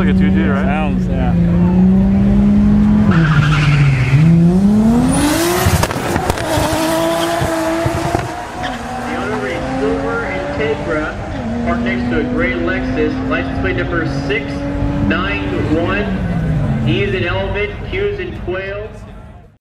like a 2J, right? Sounds, yeah. Parked next to a gray Lexus, license plate number 691. E is in element, Q is in quail,